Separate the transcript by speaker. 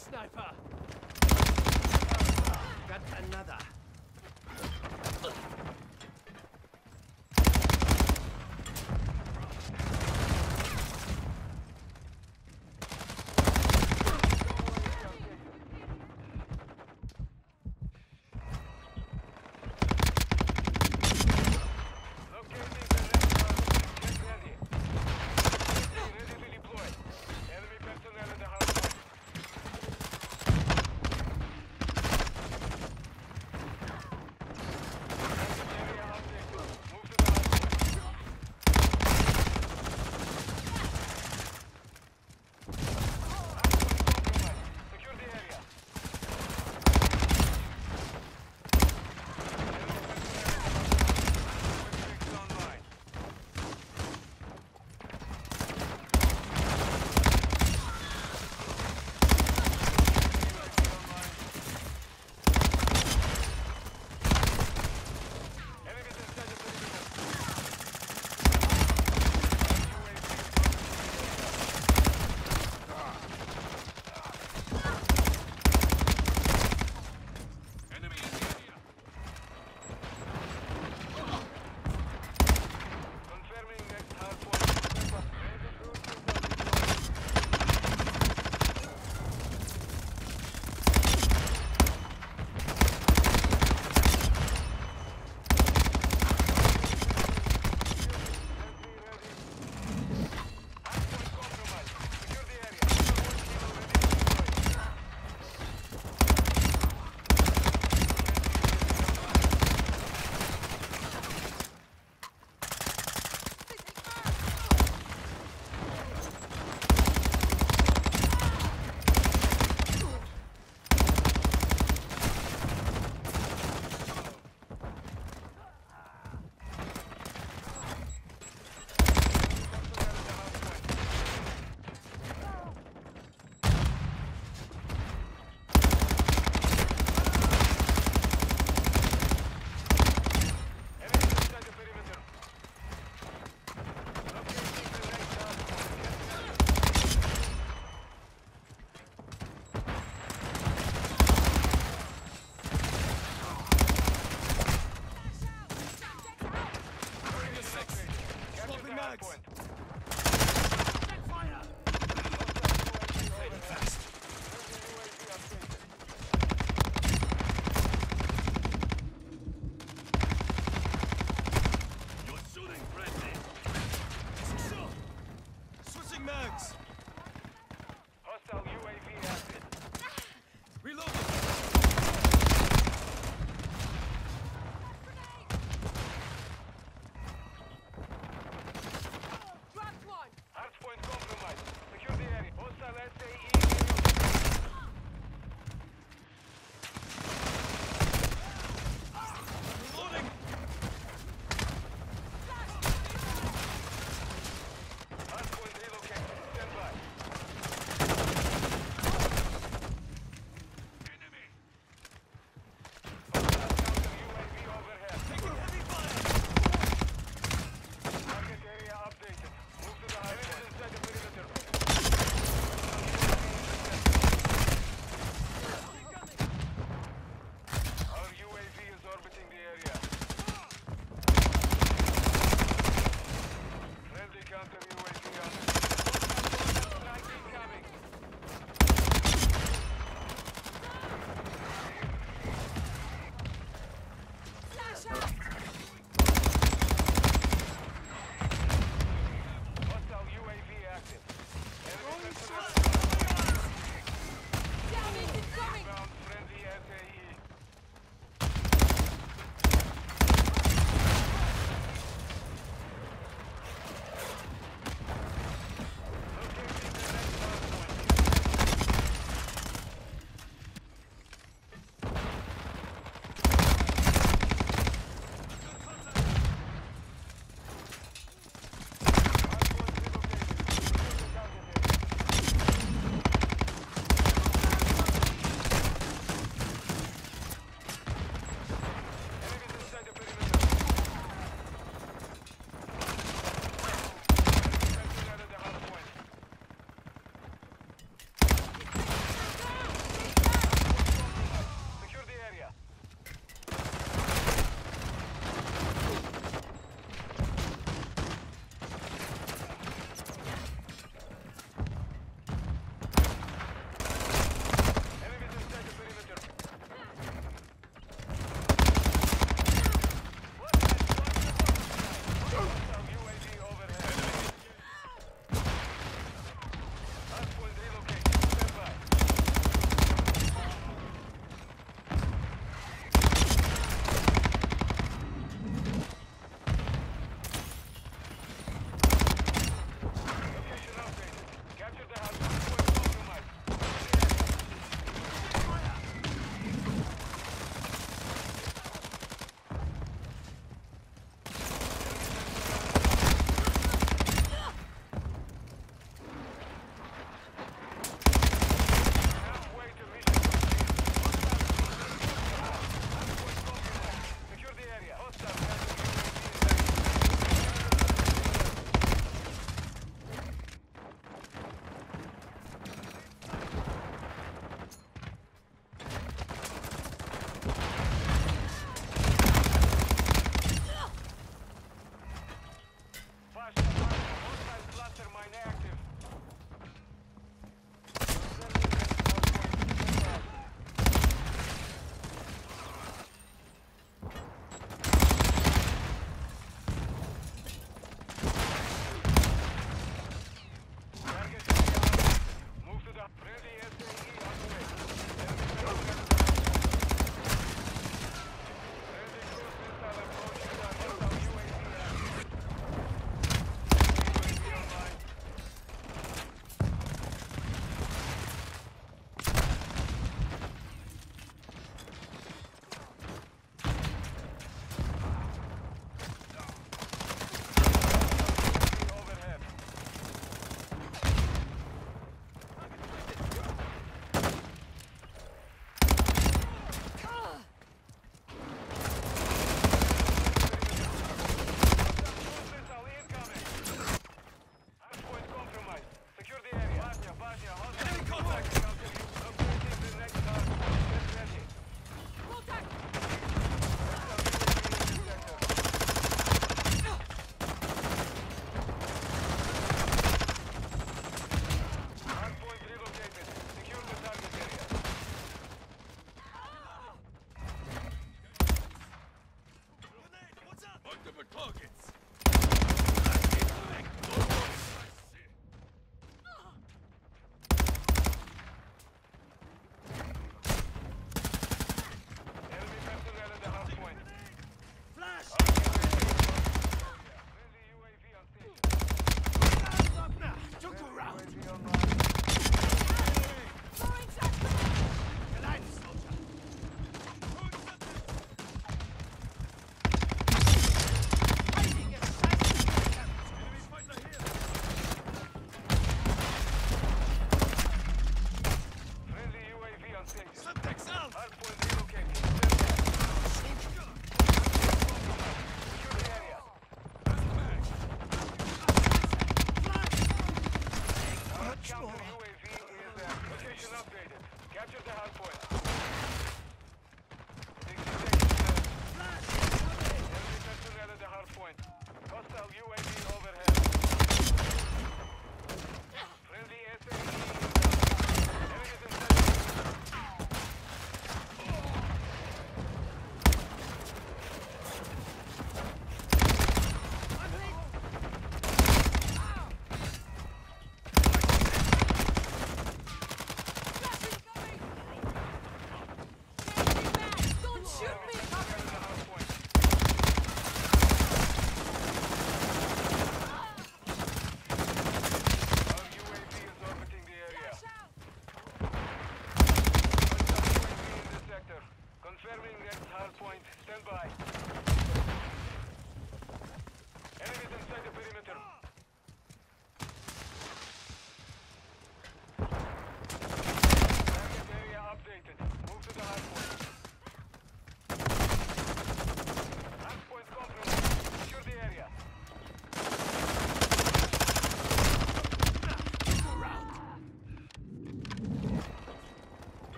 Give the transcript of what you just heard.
Speaker 1: sniper. Got another.